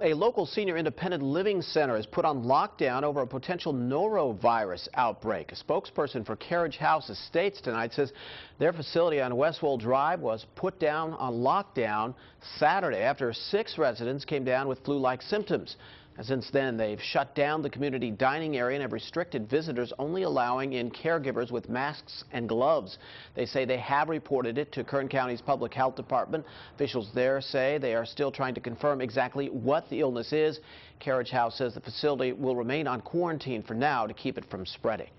A local senior independent living center is put on lockdown over a potential norovirus outbreak. A spokesperson for Carriage House Estates tonight says their facility on Westwold Drive was put down on lockdown Saturday after six residents came down with flu-like symptoms. And since then, they've shut down the community dining area and have restricted visitors, only allowing in caregivers with masks and gloves. They say they have reported it to Kern County's Public Health Department. Officials there say they are still trying to confirm exactly what the illness is. Carriage House says the facility will remain on quarantine for now to keep it from spreading.